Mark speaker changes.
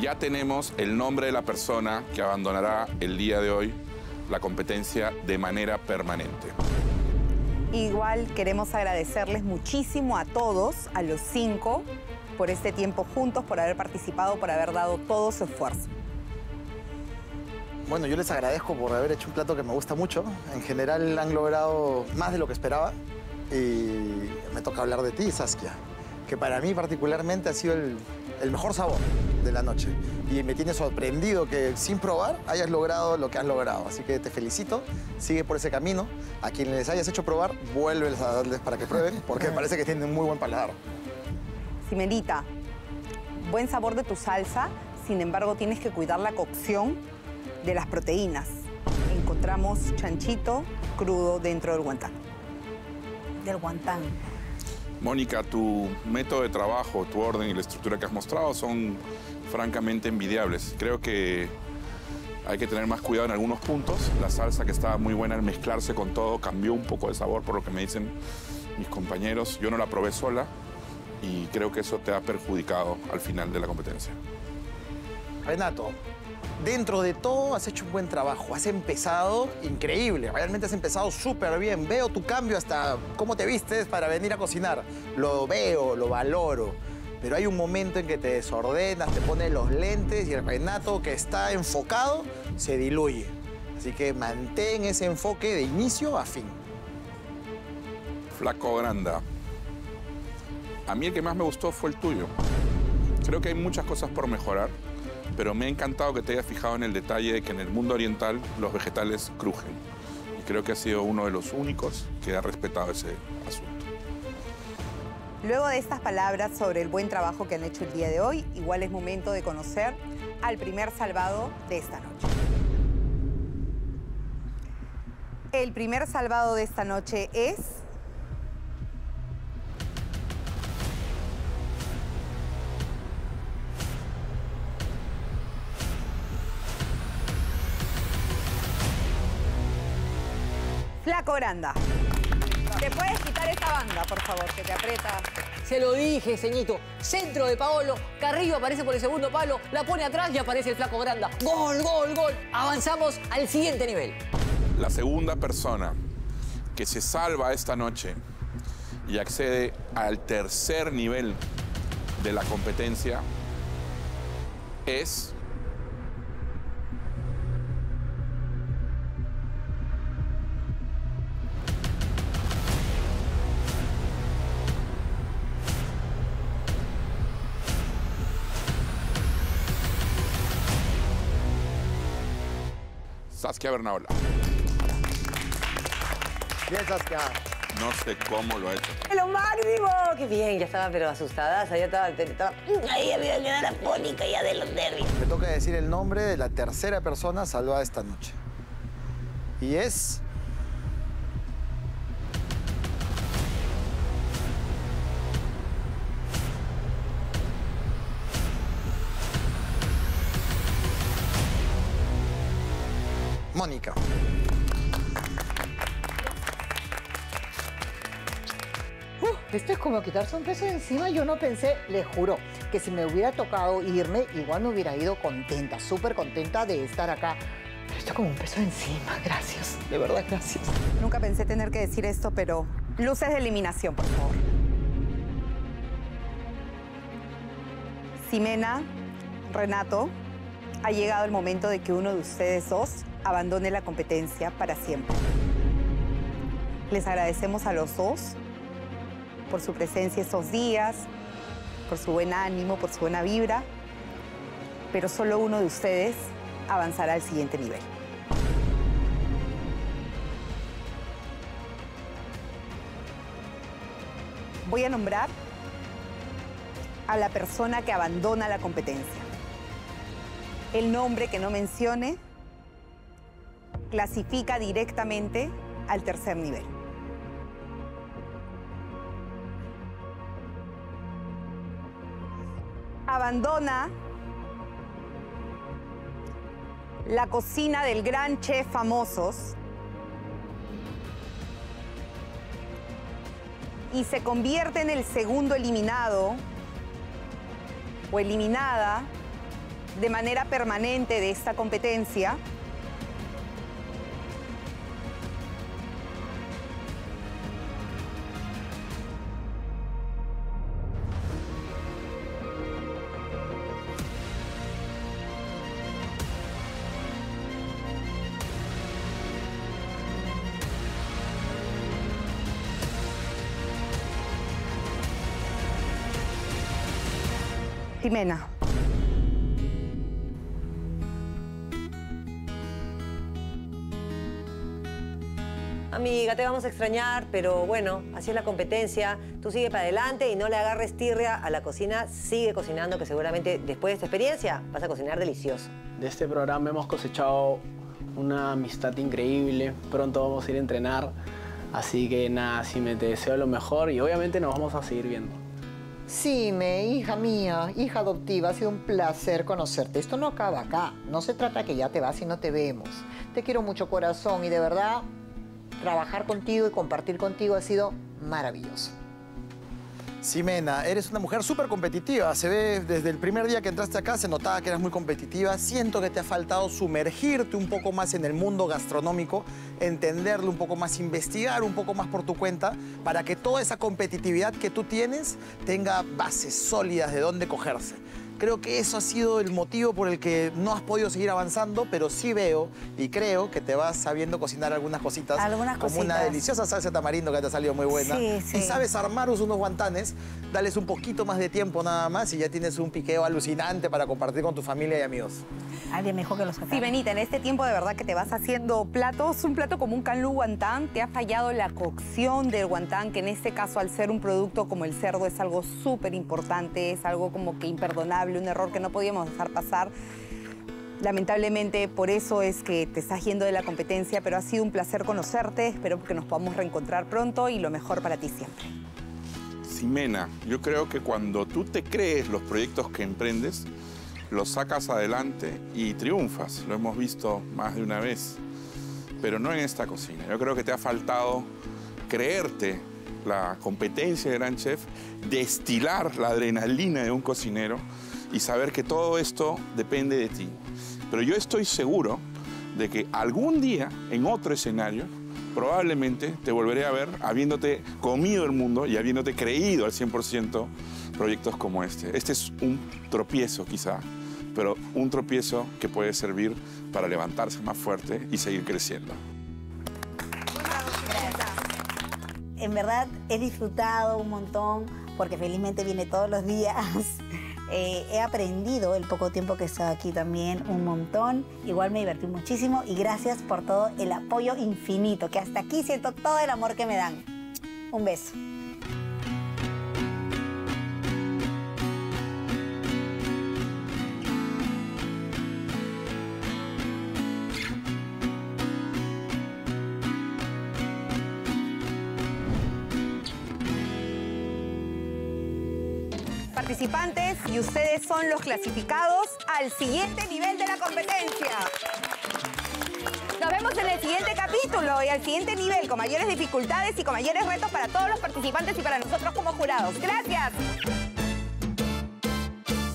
Speaker 1: ya tenemos el nombre de la persona que abandonará el día de hoy la competencia de manera permanente.
Speaker 2: Igual queremos agradecerles muchísimo a todos, a los cinco, por este tiempo juntos, por haber participado, por haber dado todo su esfuerzo.
Speaker 3: Bueno, yo les agradezco por haber hecho un plato que me gusta mucho. En general han logrado más de lo que esperaba. Y me toca hablar de ti, Saskia, que para mí particularmente ha sido el, el mejor sabor de la noche. Y me tiene sorprendido que sin probar hayas logrado lo que has logrado. Así que te felicito, sigue por ese camino. A quienes les hayas hecho probar, vuélveles a darles para que prueben, porque me parece que tienen un muy buen paladar.
Speaker 2: Simenita, buen sabor de tu salsa, sin embargo tienes que cuidar la cocción de las proteínas. Encontramos chanchito crudo dentro del guantán. Del guantán.
Speaker 1: Mónica, tu método de trabajo, tu orden y la estructura que has mostrado son francamente envidiables. Creo que hay que tener más cuidado en algunos puntos. La salsa que estaba muy buena al mezclarse con todo cambió un poco de sabor por lo que me dicen mis compañeros. Yo no la probé sola y creo que eso te ha perjudicado al final de la competencia.
Speaker 3: Renato, dentro de todo has hecho un buen trabajo. Has empezado increíble. Realmente has empezado súper bien. Veo tu cambio hasta cómo te vistes para venir a cocinar. Lo veo, lo valoro. Pero hay un momento en que te desordenas, te pones los lentes y el Renato que está enfocado se diluye. Así que mantén ese enfoque de inicio a fin.
Speaker 1: Flaco Granda. A mí el que más me gustó fue el tuyo. Creo que hay muchas cosas por mejorar, pero me ha encantado que te hayas fijado en el detalle de que en el mundo oriental los vegetales crujen. Y creo que ha sido uno de los únicos que ha respetado ese asunto.
Speaker 2: Luego de estas palabras sobre el buen trabajo que han hecho el día de hoy, igual es momento de conocer al primer salvado de esta noche. El primer salvado de esta noche es... Flaco Granda. ¿Te puedes quitar esa banda, por favor, que te aprieta?
Speaker 4: Se lo dije, ceñito. Centro de Paolo. Carrillo aparece por el segundo palo. La pone atrás y aparece el flaco Granda. Gol, gol, gol. Avanzamos al siguiente nivel.
Speaker 1: La segunda persona que se salva esta noche y accede al tercer nivel de la competencia es Saskia Bernaola.
Speaker 3: Bien, Saskia.
Speaker 1: No sé cómo lo ha hecho.
Speaker 4: ¡Lo máximo! ¡Qué bien! Ya estaba pero asustada. Ya estaba... estaba... Ahí había quedado la pónica ya de los nervios.
Speaker 3: Me toca decir el nombre de la tercera persona salvada esta noche. Y es... Mónica.
Speaker 5: Uf, esto es como quitarse un peso de encima. Yo no pensé, les juro, que si me hubiera tocado irme, igual me hubiera ido contenta, súper contenta de estar acá. Pero esto es como un peso de encima. Gracias, de verdad, gracias.
Speaker 2: Nunca pensé tener que decir esto, pero luces de eliminación, por favor. Ximena, Renato, ha llegado el momento de que uno de ustedes dos abandone la competencia para siempre. Les agradecemos a los dos por su presencia estos días, por su buen ánimo, por su buena vibra, pero solo uno de ustedes avanzará al siguiente nivel. Voy a nombrar a la persona que abandona la competencia. El nombre que no mencione clasifica directamente al tercer nivel. Abandona la cocina del gran chef famosos y se convierte en el segundo eliminado o eliminada de manera permanente de esta competencia. Jimena.
Speaker 6: Amiga, te vamos a extrañar, pero bueno, así es la competencia. Tú sigue para adelante y no le agarres tirria a la cocina. Sigue cocinando, que seguramente después de esta experiencia vas a cocinar delicioso.
Speaker 7: De este programa hemos cosechado una amistad increíble. Pronto vamos a ir a entrenar. Así que nada, sí me te deseo lo mejor y obviamente nos vamos a seguir viendo.
Speaker 5: Sí, me, hija mía, hija adoptiva, ha sido un placer conocerte. Esto no acaba acá. No se trata que ya te vas y no te vemos. Te quiero mucho corazón y de verdad trabajar contigo y compartir contigo ha sido maravilloso.
Speaker 3: Ximena, eres una mujer súper competitiva. Se ve desde el primer día que entraste acá, se notaba que eras muy competitiva. Siento que te ha faltado sumergirte un poco más en el mundo gastronómico, entenderlo un poco más, investigar un poco más por tu cuenta, para que toda esa competitividad que tú tienes tenga bases sólidas de dónde cogerse. Creo que eso ha sido el motivo por el que no has podido seguir avanzando, pero sí veo y creo que te vas sabiendo cocinar algunas cositas.
Speaker 8: Algunas
Speaker 3: como una deliciosa salsa tamarindo que te ha salido muy buena.
Speaker 8: Sí, sí.
Speaker 3: Y sabes armar unos guantanes, dales un poquito más de tiempo nada más y ya tienes un piqueo alucinante para compartir con tu familia y amigos.
Speaker 8: Alguien mejor que los
Speaker 2: Sí, Benita, en este tiempo de verdad que te vas haciendo platos, un plato como un canlu guantán, te ha fallado la cocción del guantán, que en este caso al ser un producto como el cerdo es algo súper importante, es algo como que imperdonable, un error que no podíamos dejar pasar. Lamentablemente por eso es que te estás yendo de la competencia, pero ha sido un placer conocerte, espero que nos podamos reencontrar pronto y lo mejor para ti siempre.
Speaker 1: Ximena, yo creo que cuando tú te crees los proyectos que emprendes, los sacas adelante y triunfas. Lo hemos visto más de una vez, pero no en esta cocina. Yo creo que te ha faltado creerte la competencia de gran chef, destilar la adrenalina de un cocinero y saber que todo esto depende de ti. Pero yo estoy seguro de que algún día, en otro escenario, probablemente te volveré a ver habiéndote comido el mundo y habiéndote creído al 100% proyectos como este. Este es un tropiezo quizá, pero un tropiezo que puede servir para levantarse más fuerte y seguir creciendo.
Speaker 8: En verdad he disfrutado un montón porque felizmente viene todos los días. Eh, he aprendido el poco tiempo que he estado aquí también un montón. Igual me divertí muchísimo y gracias por todo el apoyo infinito, que hasta aquí siento todo el amor que me dan. Un beso.
Speaker 2: Y ustedes son los clasificados al siguiente nivel de la competencia. Nos vemos en el siguiente capítulo y al siguiente nivel con mayores dificultades y con mayores retos para todos los participantes y para nosotros como jurados. Gracias.